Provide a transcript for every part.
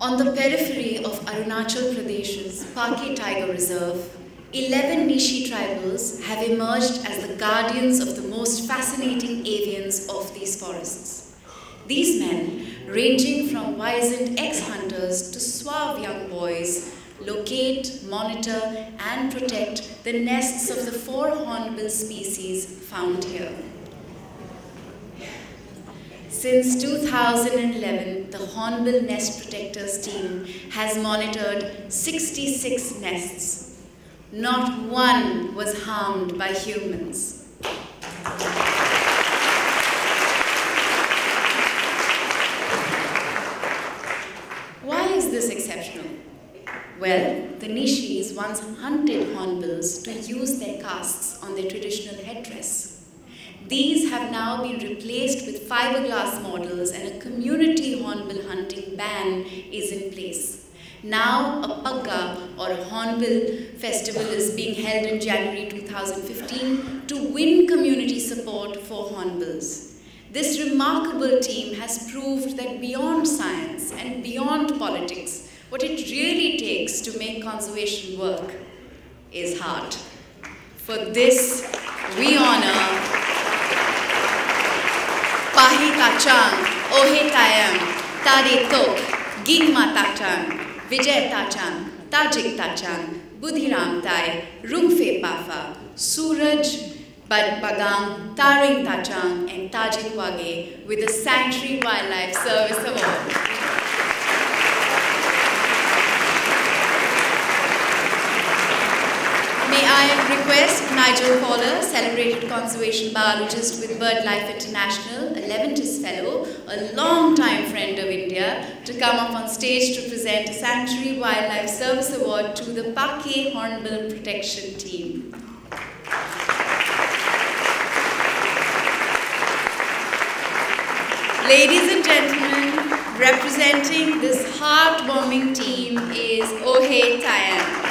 On the periphery of Arunachal Pradesh's Pake Tiger Reserve, 11 Nishi tribals have emerged as the guardians of the most fascinating avians of these forests. These men, ranging from wizened ex-hunters to suave young boys, locate, monitor and protect the nests of the four hornbill species found here. Since 2011, the Hornbill Nest Protectors team has monitored 66 nests. Not one was harmed by humans. Why is this exceptional? Well, the Nishis once hunted hornbills to use their casques on their traditional headdress. These have now been replaced with fiberglass models and a community hornbill hunting ban is in place. Now, a Pagga or a Hornbill festival is being held in January 2015 to win community support for hornbills. This remarkable team has proved that beyond science and beyond politics, what it really takes to make conservation work is heart. For this, we honor Pahi Tachang, Ohe Tayam, Tade Tok, Gingma Tachang, Vijay Tachang, Tajik Tachang, Budhiram Tai, Rungfe Pafa, Suraj Bagang, Taring Tachang, and Tajik Wage with the Sanctuary Wildlife Service Award. May I request Nigel Paller, celebrated conservation biologist with BirdLife International, Leventis Fellow, a long-time friend of India, to come up on stage to present a Sanctuary Wildlife Service Award to the Pake Hornbill Protection Team. Ladies and gentlemen, representing this heartwarming team is Ohe Tayan.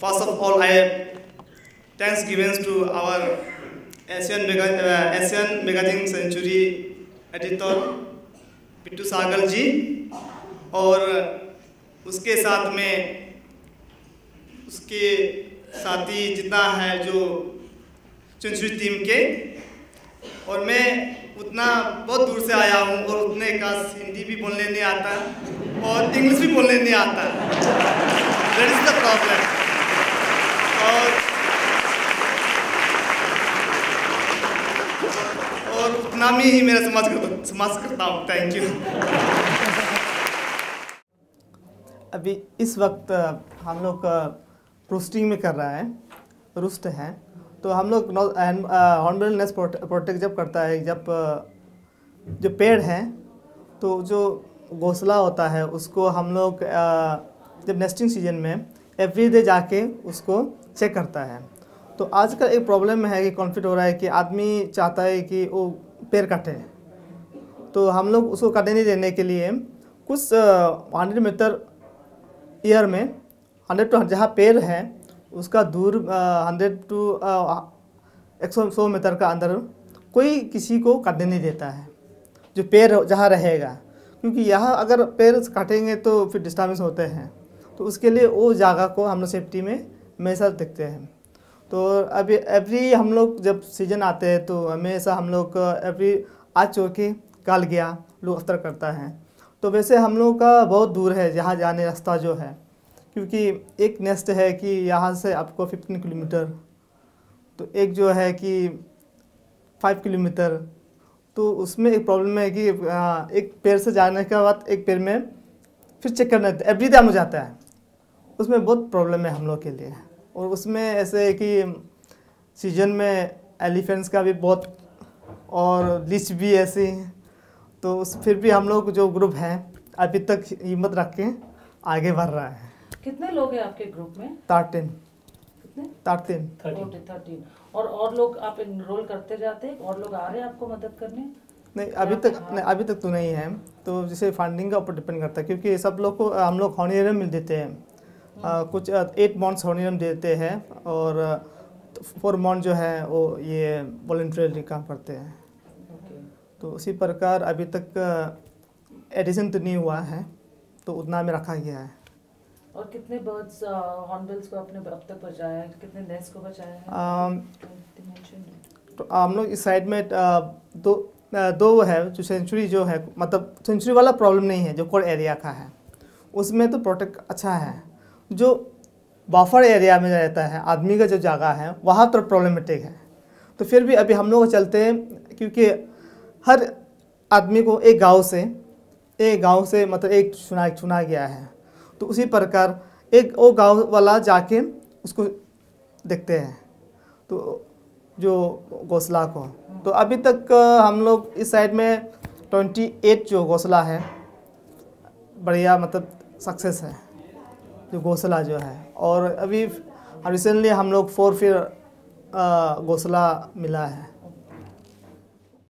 First of all, I thanks given to our Asian, Mega, uh, Asian Magazine Century editor पिट्टू सागल जी और उसके साथ में उसके साथी जितना है जो चुनचुरी team के और मैं उतना बहुत दूर से आया हूँ और उतने का हिंदी भी बोलने नहीं आता और इंग्लिश भी बोलने नहीं आता। दैट इज़ द प्रॉब्लम और और उतना में ही मेरा समाज कर, समाज करता हूँ। थैंक यू अभी इस वक्त हम लोग रोस्टिंग में कर रहा है रुस्ट है। तो हम लोग हॉर्नबिल नेस्ट प्रोटेक्ट जब करता है जब जो पेड़ हैं तो जो घोंसला होता है उसको हम लोग जब नेस्टिंग सीज़न में एवरी डे जाके उसको चेक करता है। तो आजकल एक प्रॉब्लम है कि कॉन्फ्लिक्ट हो रहा है कि आदमी चाहता है कि वो पेड़ काटे। तो हम लोग उसको काटने नहीं देने के लिए कुछ हंड्रेड मीटर ईयर में हंड्रेड टू जहाँ पेड़ है, उसका दूर हंड्रेड टू एक सौ सौ मीटर का अंदर कोई किसी को काटने नहीं देता है, जो पेड़ जहाँ रहेगा। क्योंकि यहाँ अगर पेड़ काटेंगे तो फिर डिस्टर्बेंस होते हैं। तो उसके लिए वो जगह को हम लोग सेफ्टी में हमेशा देखते हैं। तो अभी एवरी हम लोग जब सीज़न आते हैं तो हमेशा हम लोग एवरी आज चौके काल गया लोग अफ्तर करता है। तो वैसे हम लोग का बहुत दूर है, जहाँ जाने रास्ता जो है। क्योंकि एक नेस्ट है कि यहाँ से आपको 15 किलोमीटर। तो एक जो है कि 5 किलोमीटर। तो उसमें एक प्रॉब्लम है कि एक पेड़ से जाने के बाद एक पेड़ में फिर चेक करना एवरी डे हम जाता है। उसमें बहुत प्रॉब्लम है हम लोग के लिए। और उसमें ऐसे है कि सीज़न में एलिफेंट्स का भी बहुत और लिच भी ऐसी तो उस फिर भी हम लोग जो ग्रुप हैं अभी तक हिम्मत रख के आगे बढ़ रहा है। कितने लोग हैं आपके ग्रुप में? तारटेन फोर्टी थर्टीन और और लोग आप इनरोल करते जाते हैं? और लोग आ रहे हैं आपको मदद करने? नहीं अभी तक नहीं अभी तक तो नहीं है। तो जैसे फंडिंग का ऊपर डिपेंड करता है क्योंकि सब लोग को हम लोग हॉनियरम मिल देते हैं। कुछ एट मंथ्स हॉनियरम देते हैं और फोर मंथ जो है वो ये वॉल्ट्री काम करते हैं। तो उसी प्रकार अभी तक एडिशन तो नहीं हुआ है तो उतना में रखा गया है। और कितने बर्ड्स हॉर्नबिल्स को आपने अब तक बचाया है? कितने नेस्ट को बचाया है. तो हम लोग इस साइड में दो दो है जो सेंचुरी जो है मतलब सेंचुरी वाला प्रॉब्लम नहीं है जो कोर एरिया का है। उसमें तो प्रोटेक्ट अच्छा है। जो बफर एरिया में रहता है, आदमी का जो जगह है, वहाँ पर प्रॉब्लमेटिक है। तो फिर भी अभी हम लोग चलते हैं, क्योंकि हर आदमी को एक गाँव से, एक गाँव से मतलब एक चुना चुना गया है। तो उसी प्रकार एक वो गाँव वाला जाके उसको देखते हैं तो जो घोसला को। तो अभी तक हम लोग इस साइड में 28 जो घोंसला है, बढ़िया मतलब सक्सेस है। जो घोंसला जो है। और अभी रिसेंटली हम लोग फोर फिर गौसला मिला है।